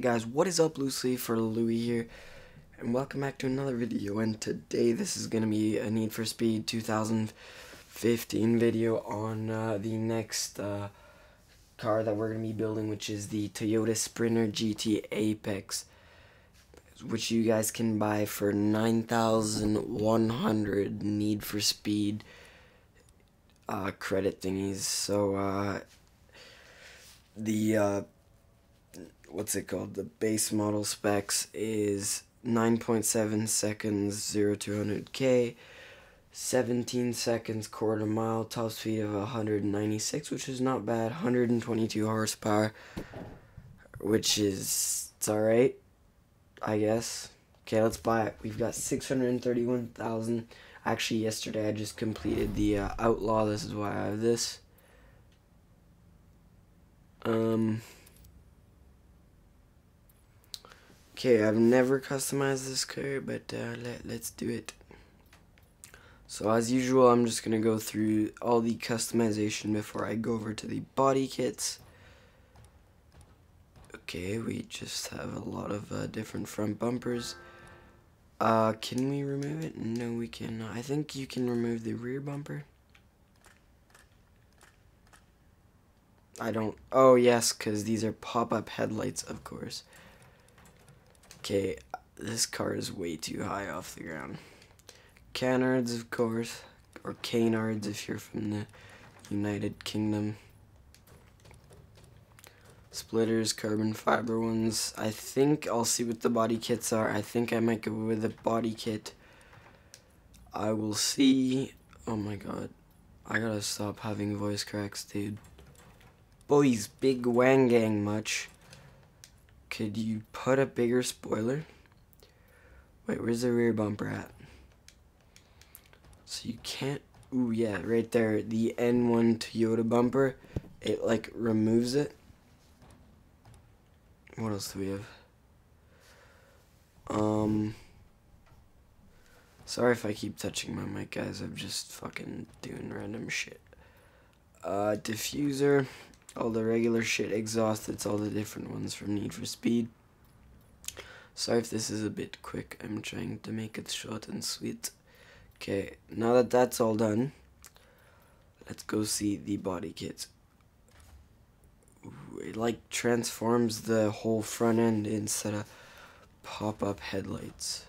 Hey guys, what is up Loosely for Louie here, and welcome back to another video, and today this is going to be a Need for Speed 2015 video on uh, the next uh, car that we're going to be building, which is the Toyota Sprinter GT Apex, which you guys can buy for 9,100 Need for Speed uh, credit thingies, so uh, the uh, what's it called? The base model specs is 9.7 seconds 0 to 100k, 17 seconds quarter mile, top speed of 196, which is not bad, 122 horsepower, which is it's all right, I guess. Okay, let's buy it. We've got 631,000. Actually, yesterday I just completed the uh, Outlaw. This is why I have this. Um. Okay, I've never customized this car, but uh, let, let's do it. So as usual, I'm just going to go through all the customization before I go over to the body kits. Okay, we just have a lot of uh, different front bumpers. Uh, can we remove it? No, we cannot. I think you can remove the rear bumper. I don't. Oh, yes, because these are pop-up headlights, of course. Okay, this car is way too high off the ground. Canards, of course, or Canards if you're from the United Kingdom. Splitters, carbon fiber ones. I think I'll see what the body kits are. I think I might go with a body kit. I will see. Oh my god. I gotta stop having voice cracks, dude. Boys, big wang gang much. Could you put a bigger spoiler? Wait, where's the rear bumper at? So you can't, ooh yeah, right there, the N1 Toyota bumper, it like removes it. What else do we have? Um, sorry if I keep touching my mic, guys, I'm just fucking doing random shit. Uh, diffuser, all the regular shit exhaust, it's all the different ones from Need for Speed. Sorry if this is a bit quick, I'm trying to make it short and sweet. Okay, now that that's all done, let's go see the body kit. It like transforms the whole front end instead of pop-up headlights.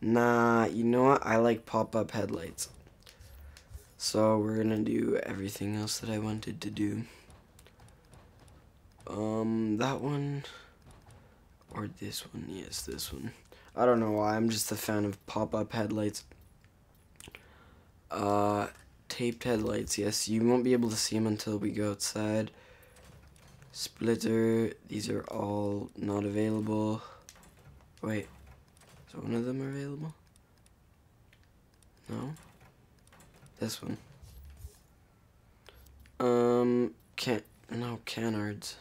Nah, you know what? I like pop-up headlights. So we're gonna do everything else that I wanted to do. Um, that one, or this one, yes, this one. I don't know why, I'm just a fan of pop-up headlights. Uh, taped headlights, yes, you won't be able to see them until we go outside. Splitter, these are all not available. Wait, is one of them available? No? This one. Um, can't, no canards.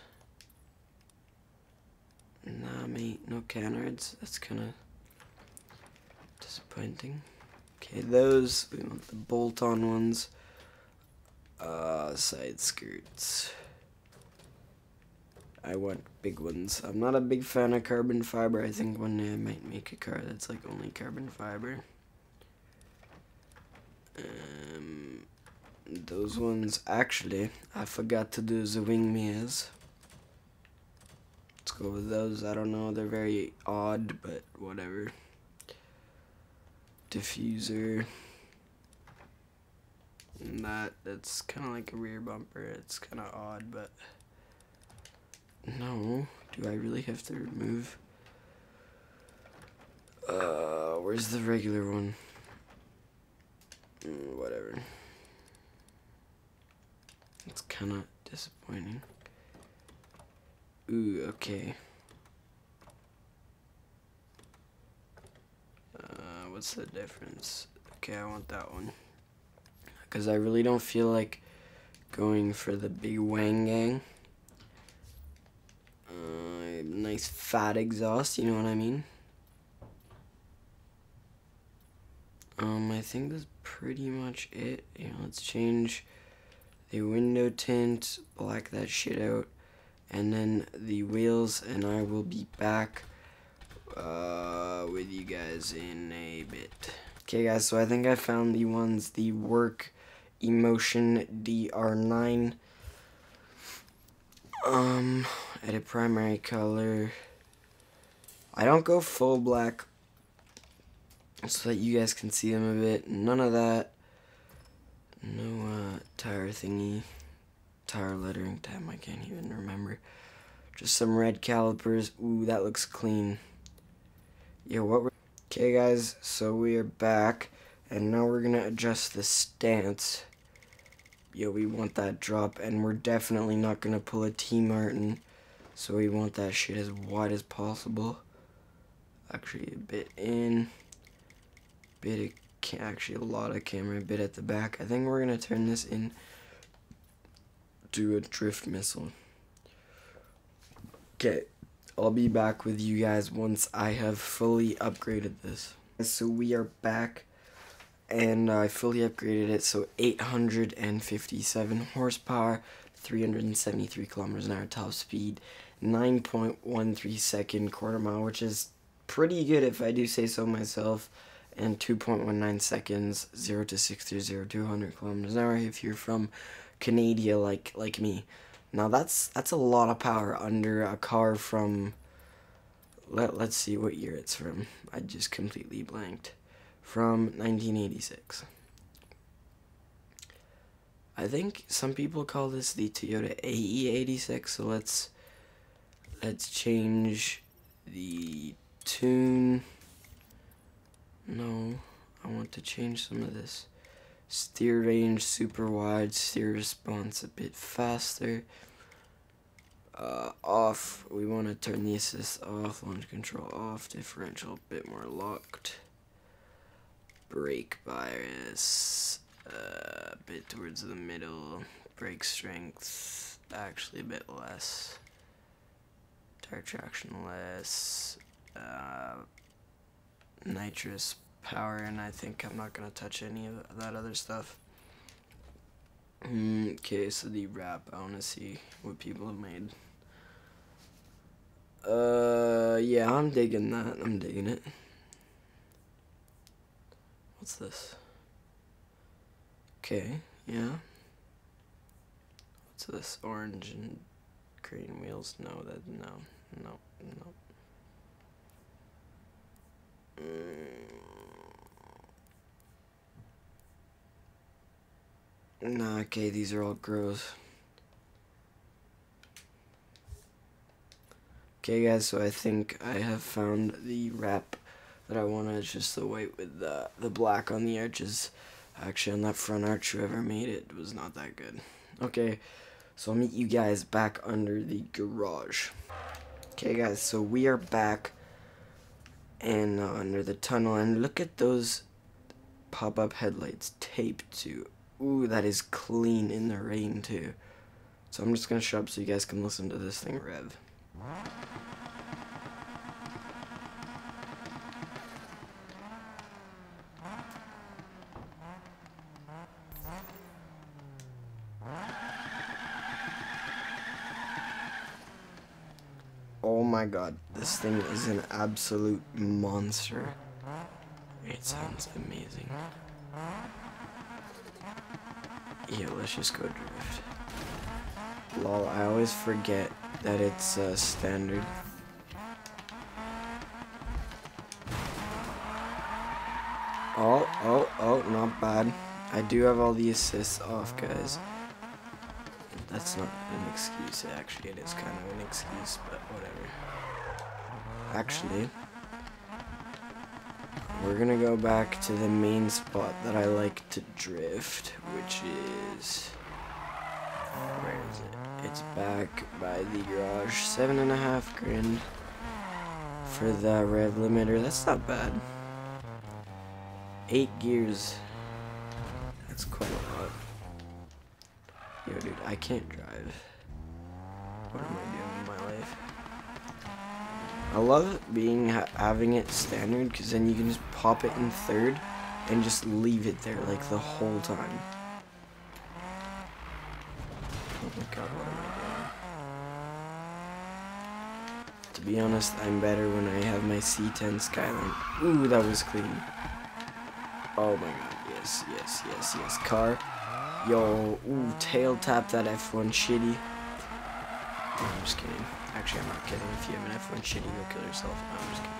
Nah, mate, no canards. That's kind of disappointing. Okay, those, we want the bolt-on ones. Uh, side skirts. I want big ones. I'm not a big fan of carbon fiber. I think one day I might make a car that's like only carbon fiber. Um, those ones, actually, I forgot to do the wing mirrors. Let's go with those. I don't know, they're very odd, but whatever. Diffuser. And that, that's kind of like a rear bumper. It's kind of odd, but... No, do I really have to remove? Uh, where's the regular one? Mm, whatever. It's kind of disappointing. Ooh, okay. Uh, what's the difference? Okay, I want that one. Because I really don't feel like going for the big wang gang. Uh, nice fat exhaust, you know what I mean? Um, I think that's pretty much it. Yeah, let's change the window tint, black that shit out, and then the wheels and I will be back uh, with you guys in a bit. Okay guys, so I think I found the ones, the work emotion DR9 um edit primary color. I don't go full black so that you guys can see them a bit. None of that no uh, tire thingy tire lettering time I can't even remember. Just some red calipers. Ooh that looks clean. Yeah what okay guys so we are back and now we're gonna adjust the stance. Yo, we want that drop, and we're definitely not gonna pull a T Martin, so we want that shit as wide as possible. Actually, a bit in, bit actually a lot of camber, bit at the back. I think we're gonna turn this in to a drift missile. Okay, I'll be back with you guys once I have fully upgraded this. So we are back and I fully upgraded it so 857 horsepower 373 kilometers an hour top speed 9.13 second quarter mile which is pretty good if I do say so myself and 2.19 seconds 0 to 60 0 to 200 kilometers an hour if you're from Canada like like me now that's that's a lot of power under a car from let, let's see what year it's from I just completely blanked from 1986. I think some people call this the Toyota AE86, so let's let's change the tune. No, I want to change some of this. Steer range super wide, steer response a bit faster. Uh, off, we want to turn the assist off, launch control off, differential a bit more locked brake bias uh, a bit towards the middle brake strength actually a bit less tire traction less uh, nitrous power and I think I'm not gonna touch any of that other stuff mm, okay so the wrap I want to see what people have made uh yeah I'm digging that I'm digging it What's this? Okay, yeah. What's this? Orange and green wheels? No, that no, no, no. Mm. Nah, okay, these are all gross. Okay guys, so I think I have found the wrap that I wanted. It's just the white with the, the black on the edges. Actually, on that front arch, whoever made it was not that good. Okay, so I'll meet you guys back under the garage. Okay, guys, so we are back and uh, under the tunnel, and look at those pop-up headlights taped to. Ooh, that is clean in the rain, too. So I'm just going to shut up so you guys can listen to this thing rev. Oh my god, this thing is an absolute monster. It sounds amazing. Yeah, let's just go drift. Lol, I always forget that it's uh, standard. Oh, oh, oh, not bad. I do have all the assists off, guys that's not an excuse. Actually, it is kind of an excuse, but whatever. Actually, we're gonna go back to the main spot that I like to drift, which is... Where is it? It's back by the garage. Seven and a half grand for the rev limiter. That's not bad. Eight gears. That's quite a lot. Yo, dude, I can't drive. What am I doing in my life? I love being ha having it standard because then you can just pop it in third and just leave it there like the whole time. Oh my god, what am I doing? to be honest, I'm better when I have my C10 Skyline. Ooh, that was clean. Oh my god, yes, yes, yes, yes. Car. Yo, ooh, tail tap that F1 shitty. No, I'm just kidding. Actually, I'm not kidding. If you have an F1 shitty, go kill yourself. No, I'm just kidding.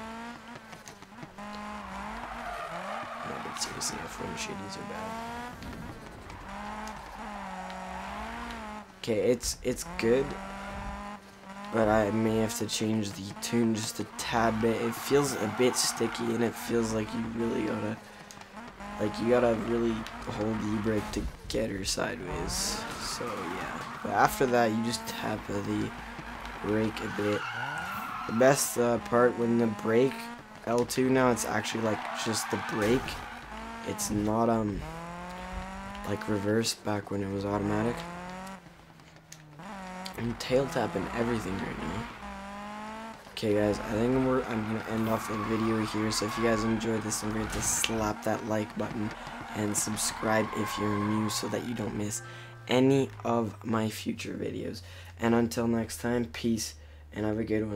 No, but seriously, F1 shitties are bad. Okay, it's it's good, but I may have to change the tune just a tad bit. It feels a bit sticky, and it feels like you really gotta, like you gotta really hold the brake to get her sideways. So yeah, but after that, you just tap the brake a bit. The best uh, part when the brake L2 now, it's actually like just the brake. It's not um like reverse back when it was automatic. I'm tail tapping everything right now. Okay guys, I think we're I'm gonna end off the video here. So if you guys enjoyed this, don't forget to slap that like button and subscribe if you're new so that you don't miss any of my future videos. And until next time, peace and have a good one.